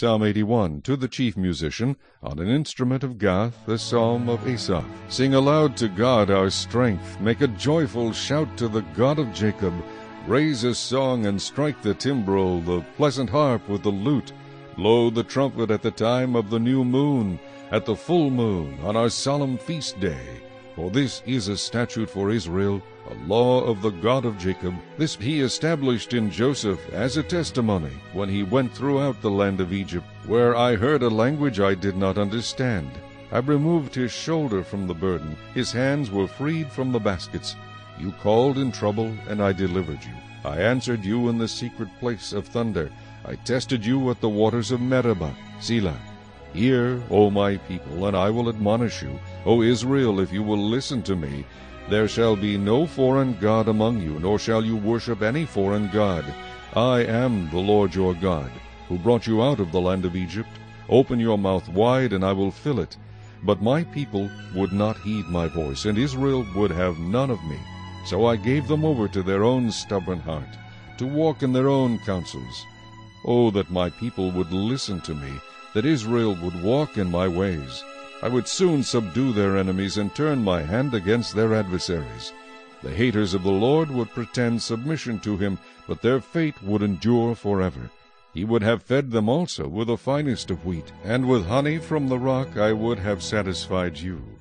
Psalm 81, to the chief musician, on an instrument of Gath, a psalm of Asaph. Sing aloud to God our strength, make a joyful shout to the God of Jacob. Raise a song and strike the timbrel, the pleasant harp with the lute. Blow the trumpet at the time of the new moon, at the full moon, on our solemn feast day. For this is a statute for Israel, a law of the God of Jacob. This he established in Joseph as a testimony when he went throughout the land of Egypt, where I heard a language I did not understand. I removed his shoulder from the burden, his hands were freed from the baskets. You called in trouble, and I delivered you. I answered you in the secret place of thunder. I tested you at the waters of Meribah, Selah. Hear, O my people, and I will admonish you. O Israel, if you will listen to me, there shall be no foreign God among you, nor shall you worship any foreign God. I am the Lord your God, who brought you out of the land of Egypt. Open your mouth wide, and I will fill it. But my people would not heed my voice, and Israel would have none of me. So I gave them over to their own stubborn heart, to walk in their own counsels. Oh, that my people would listen to me, that Israel would walk in my ways. I would soon subdue their enemies and turn my hand against their adversaries. The haters of the Lord would pretend submission to him, but their fate would endure forever. He would have fed them also with the finest of wheat, and with honey from the rock I would have satisfied you.